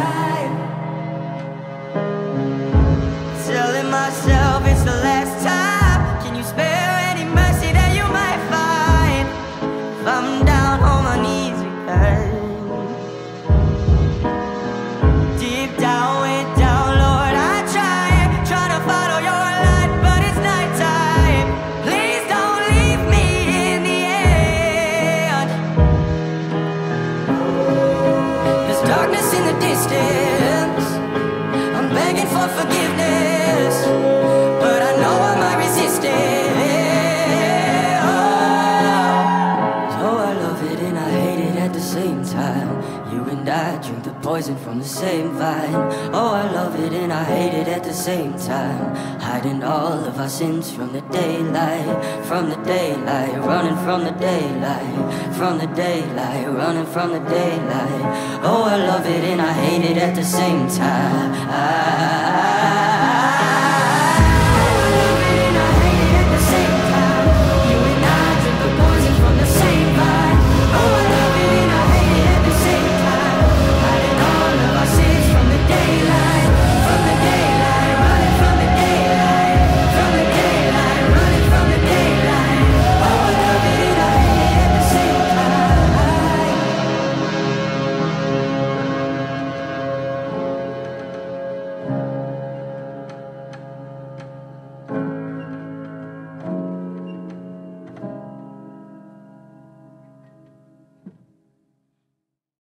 Time. Distance. I'm begging for forgiveness, I drink the poison from the same vine. Oh, I love it and I hate it at the same time. Hiding all of our sins from the daylight, from the daylight, running from the daylight, from the daylight, running from the daylight. Oh, I love it and I hate it at the same time.